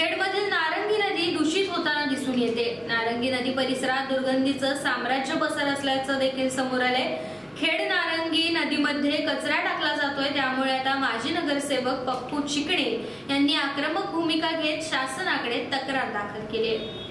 खेडमधील नारंगी नदी दूषित होताना दिसून येते. नारंगी नदी परिसरात दुर्गंधीचं साम्राज्य पसर असल्याचं देखील समोर आलंय. खेड नारंगी नदीमध्ये कचरा टाकला जातोय त्यामुळे आता माजी नगरसेवक पप्पू चिकणे यांनी आक्रमक भूमिका घेत शासनाकडे तक्रार दाखल केली आहे.